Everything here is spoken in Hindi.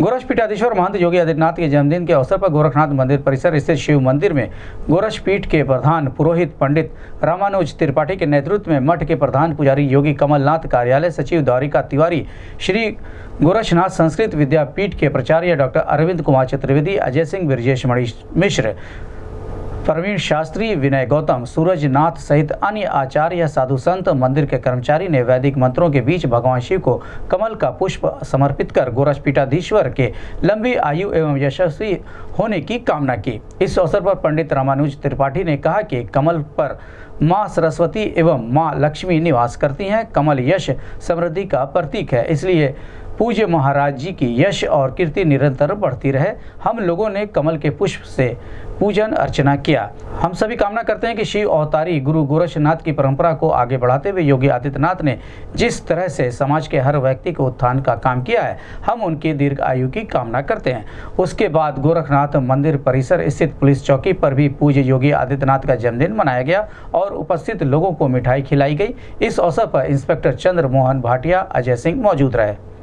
गोरख पीठाधीश्वर महंत योगी आदित्यनाथ के जन्मदिन के अवसर पर गोरखनाथ मंदिर परिसर स्थित शिव मंदिर में गोरखपीठ के प्रधान पुरोहित पंडित रामानुज त्रिपाठी के नेतृत्व में मठ के प्रधान पुजारी योगी कमलनाथ, कार्यालय सचिव द्वारिका तिवारी, श्री गोरखनाथ संस्कृत विद्यापीठ के प्राचार्य डॉक्टर अरविंद कुमार चतुर्वेदी, अजय सिंह, ब्रजेश मणि मिश्र प्रवीण शास्त्री, विनय गौतम सूरज नाथ सहित अन्य आचार्य, साधु संत, मंदिर के कर्मचारी ने वैदिक मंत्रों के बीच भगवान शिव को कमल का पुष्प समर्पित कर गोरख पीठाधीश्वर के लंबी आयु एवं यशस्वी होने की कामना की। इस अवसर पर पंडित रामानुज त्रिपाठी ने कहा कि कमल पर माँ सरस्वती एवं माँ लक्ष्मी निवास करती हैं। कमल यश समृद्धि का प्रतीक है। इसलिए पूज्य महाराज जी की यश और कीर्ति निरंतर बढ़ती रहे। हम लोगों ने कमल के पुष्प से पूजन अर्चना किया। हम सभी कामना करते हैं कि शिव अवतारी गुरु गोरक्षनाथ की परंपरा को आगे बढ़ाते हुए योगी आदित्यनाथ ने जिस तरह से समाज के हर व्यक्ति के उत्थान का काम किया है, हम उनकी दीर्घ आयु की कामना करते हैं। उसके बाद गोरखनाथ मंदिर परिसर स्थित पुलिस चौकी पर भी पूज्य योगी आदित्यनाथ का जन्मदिन मनाया गया और उपस्थित लोगों को मिठाई खिलाई गई। इस अवसर पर इंस्पेक्टर चंद्र मोहन भाटिया, अजय सिंह मौजूद रहे।